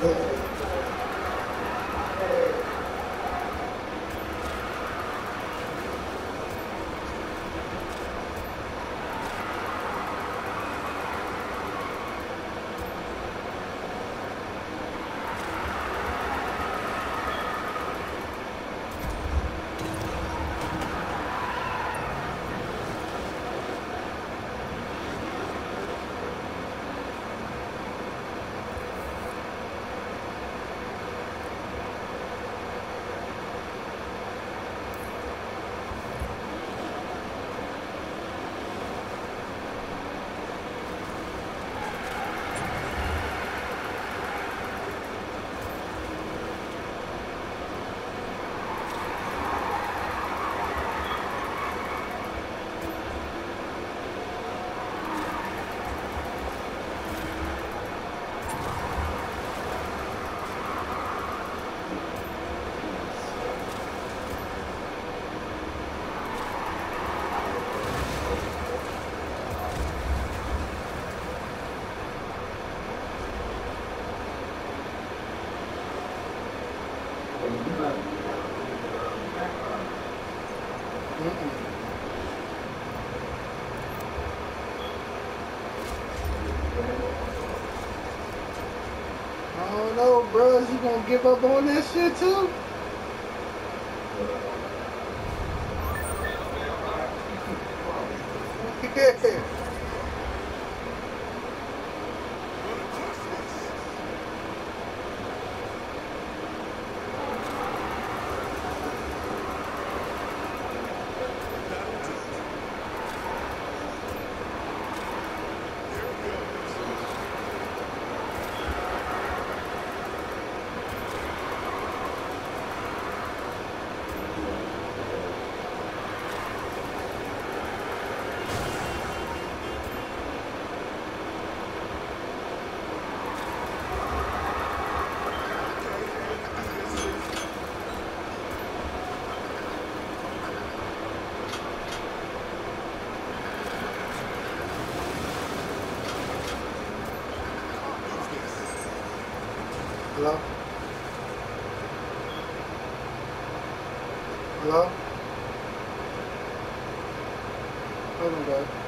Senhor. Don't know, bro. You gonna give up on that shit too? Uh, Hello? Hello? On, guys.